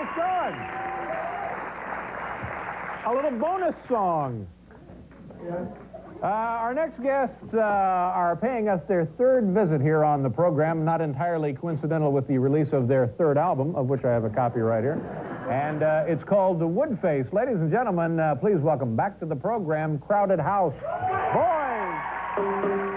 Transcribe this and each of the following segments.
Nice. A little bonus song. Uh, our next guests uh, are paying us their third visit here on the program, not entirely coincidental with the release of their third album, of which I have a copy right here. And uh, it's called The Woodface. Ladies and gentlemen, uh, please welcome back to the program, Crowded House Boys.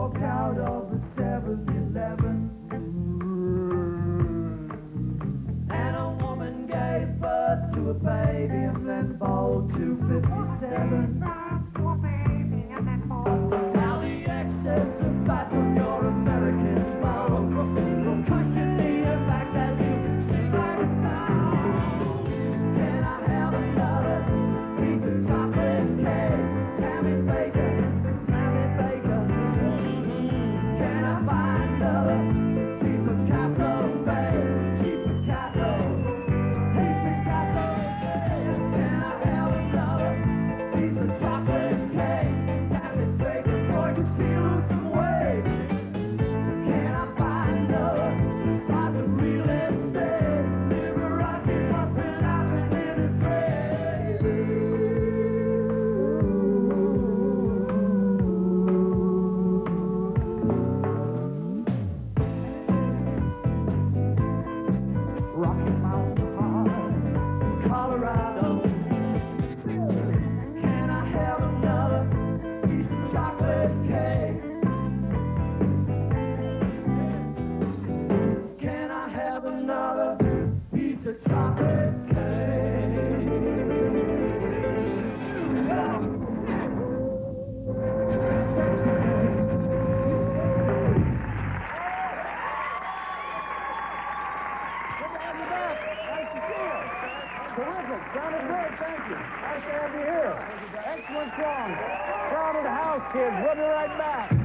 walk out of the 7-Eleven. And a woman gave birth to a baby and then bowled to 57. Terrific. Sounded good. Thank you. Nice to have you here. Excellent song. Crowded house, kids. We'll be right back.